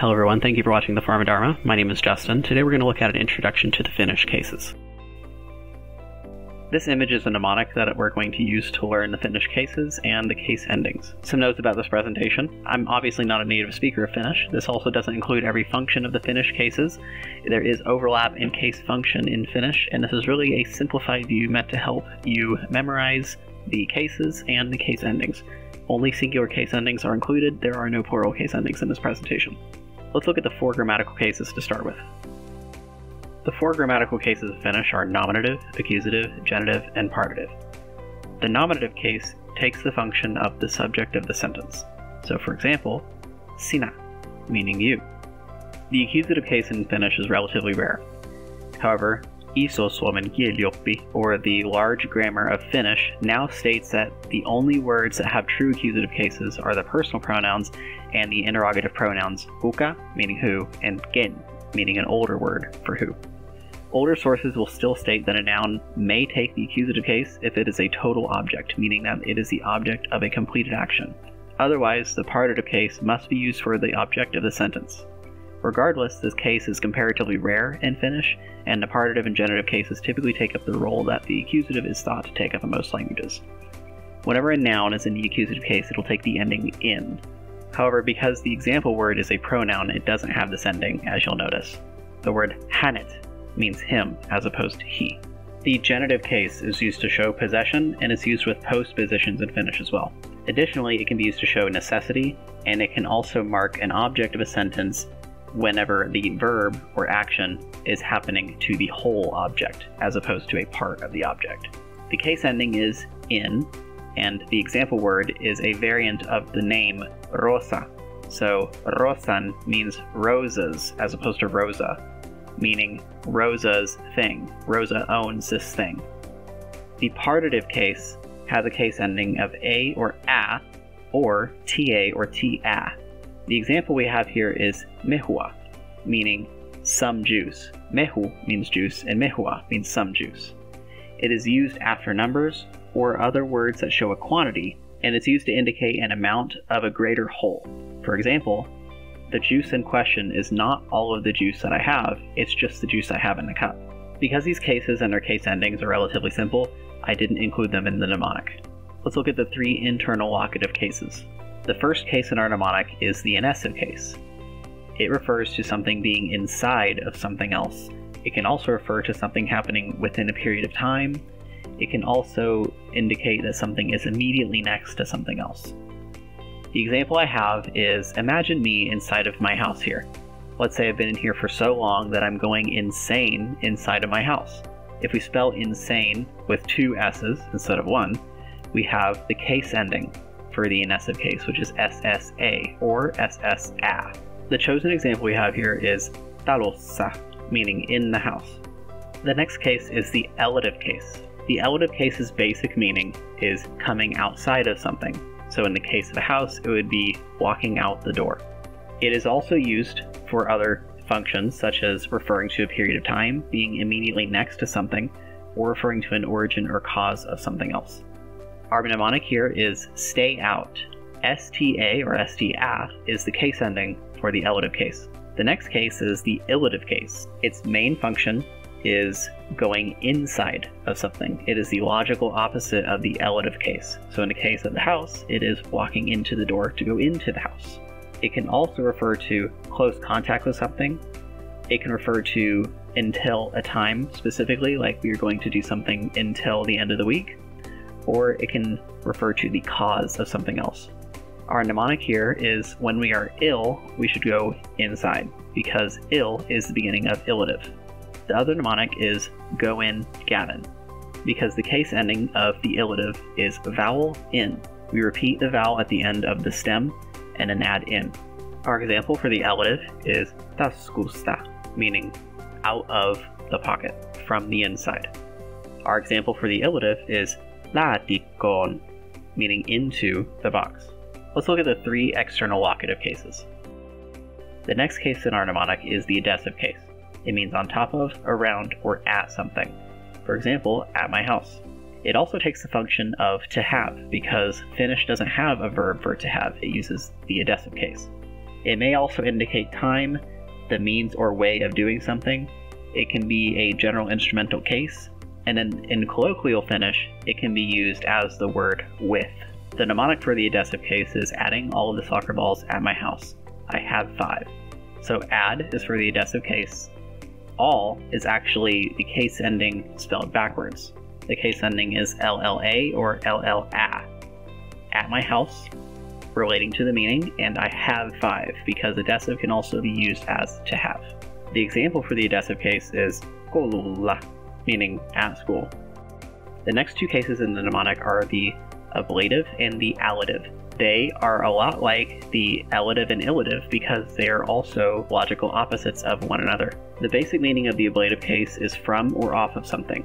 Hello everyone, thank you for watching the Pharma Dharma. My name is Justin. Today we're going to look at an introduction to the Finnish cases. This image is a mnemonic that we're going to use to learn the Finnish cases and the case endings. Some notes about this presentation. I'm obviously not a native speaker of Finnish. This also doesn't include every function of the Finnish cases. There is overlap in case function in Finnish, and this is really a simplified view meant to help you memorize the cases and the case endings. Only singular case endings are included, there are no plural case endings in this presentation. Let's look at the four grammatical cases to start with. The four grammatical cases of Finnish are nominative, accusative, genitive, and partitive. The nominative case takes the function of the subject of the sentence. So, for example, sinä, meaning you. The accusative case in Finnish is relatively rare. However, Iso or the large grammar of Finnish, now states that the only words that have true accusative cases are the personal pronouns and the interrogative pronouns kuka, meaning who, and ken, meaning an older word for who. Older sources will still state that a noun may take the accusative case if it is a total object, meaning that it is the object of a completed action. Otherwise, the partitive case must be used for the object of the sentence. Regardless, this case is comparatively rare in Finnish, and the partitive and genitive cases typically take up the role that the accusative is thought to take up in most languages. Whenever a noun is in the accusative case, it'll take the ending in. However, because the example word is a pronoun, it doesn't have this ending, as you'll notice. The word hänet means him as opposed to he. The genitive case is used to show possession and is used with postpositions in Finnish as well. Additionally, it can be used to show necessity, and it can also mark an object of a sentence whenever the verb or action is happening to the whole object as opposed to a part of the object. The case ending is in, and the example word is a variant of the name Rosa. So Rosan means roses as opposed to Rosa, meaning Rosa's thing. Rosa owns this thing. The partitive case has a case ending of a or a, or ta or ta. The example we have here is mehua, meaning some juice. Mehu means juice, and mehua means some juice. It is used after numbers or other words that show a quantity, and it's used to indicate an amount of a greater whole. For example, the juice in question is not all of the juice that I have, it's just the juice I have in the cup. Because these cases and their case endings are relatively simple, I didn't include them in the mnemonic. Let's look at the three internal locative cases. The first case in our mnemonic is the inessive case. It refers to something being inside of something else. It can also refer to something happening within a period of time. It can also indicate that something is immediately next to something else. The example I have is imagine me inside of my house here. Let's say I've been in here for so long that I'm going insane inside of my house. If we spell insane with two S's instead of one, we have the case ending for the inessive case, which is SSA or SSA. The chosen example we have here is talossa, meaning in the house. The next case is the elative case. The elative case's basic meaning is coming outside of something. So in the case of a house, it would be walking out the door. It is also used for other functions, such as referring to a period of time, being immediately next to something, or referring to an origin or cause of something else. Our mnemonic here is stay out. STA or STA is the case ending for the elative case. The next case is the illative case. Its main function is going inside of something. It is the logical opposite of the elative case. So in the case of the house, it is walking into the door to go into the house. It can also refer to close contact with something. It can refer to until a time specifically, like we are going to do something until the end of the week, or it can refer to the cause of something else. Our mnemonic here is when we are ill, we should go inside, because ill is the beginning of illative. The other mnemonic is go in Gavin, because the case ending of the illative is vowel in. We repeat the vowel at the end of the stem and then add in. Our example for the elative is taskusta, meaning out of the pocket, from the inside. Our example for the illative is laatikkoon, meaning into the box. Let's look at the three external locative cases. The next case in our mnemonic is the adessive case. It means on top of, around, or at something. For example, at my house. It also takes the function of to have, because Finnish doesn't have a verb for to have, it uses the adessive case. It may also indicate time, the means or way of doing something. It can be a general instrumental case, and in, in colloquial Finnish, it can be used as the word with. The mnemonic for the adessive case is adding all of the soccer balls at my house. I have five. So add is for the adessive case. All is actually the case ending spelled backwards. The case ending is LLA or LLA. At my house, relating to the meaning, and I have five because adessive can also be used as to have. The example for the adessive case is koululla, meaning at school. The next two cases in the mnemonic are the ablative and the allative. They are a lot like the elative and illative because they are also logical opposites of one another. The basic meaning of the ablative case is from or off of something.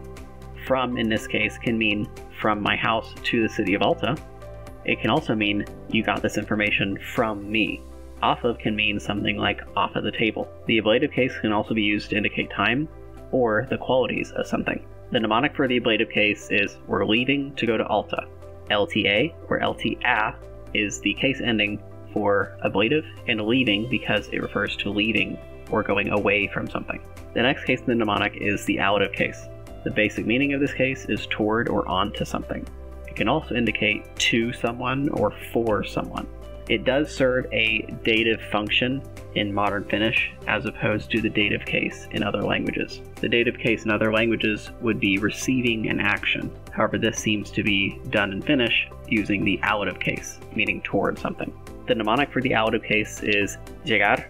From, in this case, can mean from my house to the city of Alta. It can also mean you got this information from me. Off of can mean something like off of the table. The ablative case can also be used to indicate time or the qualities of something. The mnemonic for the ablative case is we're leaving to go to Alta. LTA or LTA is the case ending for ablative and leaving because it refers to leaving or going away from something. The next case in the mnemonic is the allative case. The basic meaning of this case is toward or onto something. It can also indicate to someone or for someone. It does serve a dative function in modern Finnish as opposed to the dative case in other languages. The dative case in other languages would be receiving an action. However, this seems to be done in Finnish using the allative case, meaning toward something. The mnemonic for the allative case is llegar,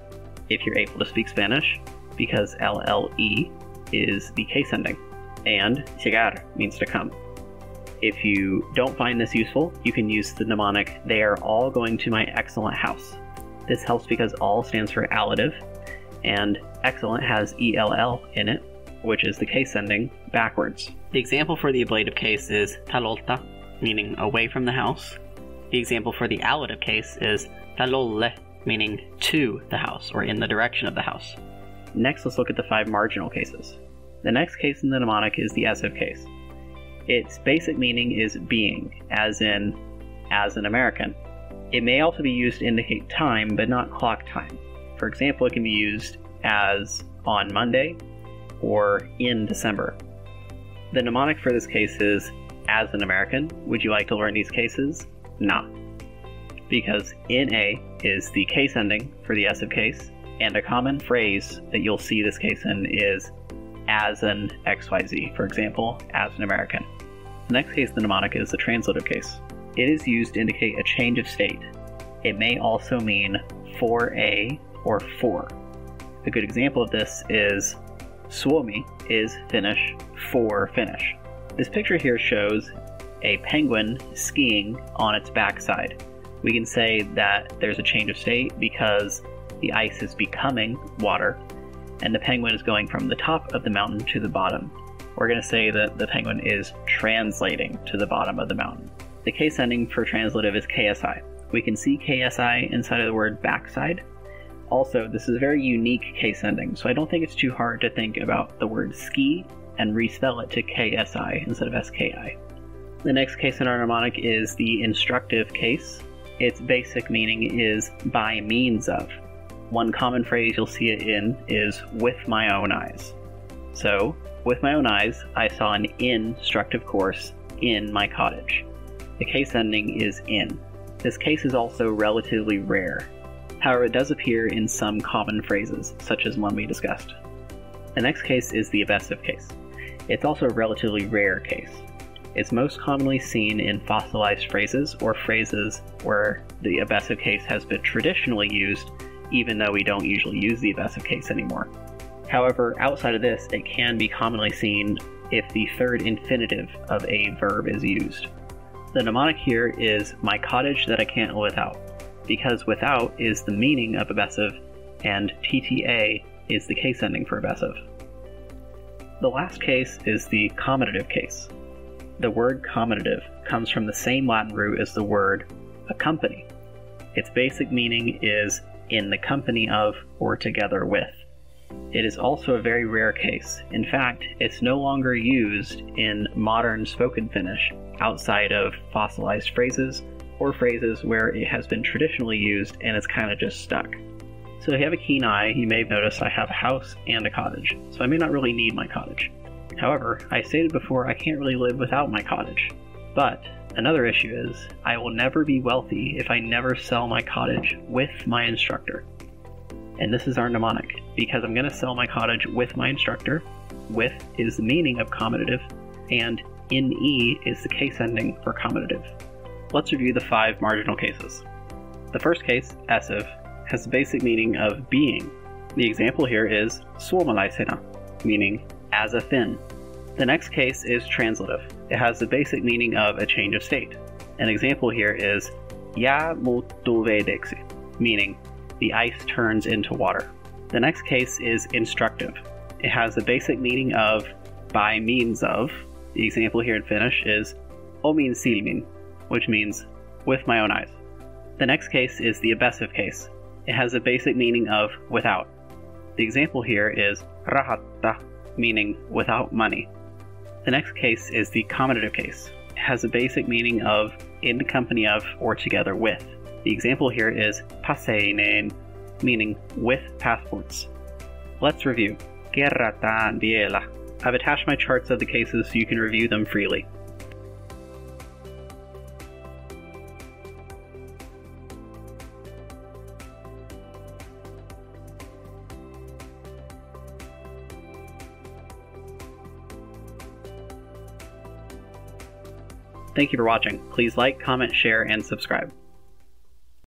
if you're able to speak Spanish, because LLE is the case ending, and llegar means to come. If you don't find this useful, you can use the mnemonic, they are all going to my excellent house. This helps because all stands for allative, and excellent has ELL in it, which is the case ending backwards. The example for the ablative case is talolta, meaning away from the house. The example for the allative case is talolle, meaning to the house or in the direction of the house. Next, let's look at the five marginal cases. The next case in the mnemonic is the essive case. Its basic meaning is being, as in, as an American. It may also be used to indicate time, but not clock time. For example, it can be used as on Monday or in December. The mnemonic for this case is as an American. Would you like to learn these cases? Nah. Because NA is the case ending for the essive case, and a common phrase that you'll see this case in is as an XYZ, for example, as an American. The next case the mnemonic is the translative case. It is used to indicate a change of state. It may also mean for a or for. A good example of this is Suomi is Finnish for Finnish. This picture here shows a penguin skiing on its backside. We can say that there's a change of state because the ice is becoming water and the penguin is going from the top of the mountain to the bottom we're going to say that the penguin is translating to the bottom of the mountain. The case ending for translative is KSI. We can see KSI inside of the word backside. Also, this is a very unique case ending, so I don't think it's too hard to think about the word ski and respell it to KSI instead of SKI. The next case in our mnemonic is the instructive case. Its basic meaning is by means of. One common phrase you'll see it in is with my own eyes. So, with my own eyes, I saw an instructive course in my cottage. The case ending is in. This case is also relatively rare. However, it does appear in some common phrases, such as one we discussed. The next case is the abessive case. It's also a relatively rare case. It's most commonly seen in fossilized phrases or phrases where the abessive case has been traditionally used, even though we don't usually use the abessive case anymore. However, outside of this, it can be commonly seen if the third infinitive of a verb is used. The mnemonic here is my cottage that I can't live without, because without is the meaning of abessive, and TTA is the case ending for abessive. The last case is the comitative case. The word comitative comes from the same Latin root as the word accompany. Its basic meaning is in the company of or together with. It is also a very rare case. In fact, it's no longer used in modern spoken Finnish outside of fossilized phrases or phrases where it has been traditionally used and it's kind of just stuck. So if you have a keen eye, you may have noticed I have a house and a cottage, so I may not really need my cottage. However, I stated before I can't really live without my cottage. But another issue is I will never be wealthy if I never sell my cottage with my instructor. And this is our mnemonic, because I'm going to sell my cottage with my instructor. With is the meaning of comitative, and in E is the case ending for comitative. Let's review the five marginal cases. The first case, essive, has the basic meaning of being. The example here is suomalaisena, meaning as a Finn. The next case is translative. It has the basic meaning of a change of state. An example here is ja muuttuvedeksi, meaning the ice turns into water. The next case is instructive. It has the basic meaning of by means of. The example here in Finnish is omin silmin, which means with my own eyes. The next case is the abessive case. It has the basic meaning of without. The example here is rahatta, meaning without money. The next case is the comitative case. It has a basic meaning of in the company of or together with. The example here is passeineen, meaning with passports. Let's review. Kerrataan vielä. I've attached my charts of the cases so you can review them freely. Thank you for watching. Please like, comment, share, and subscribe.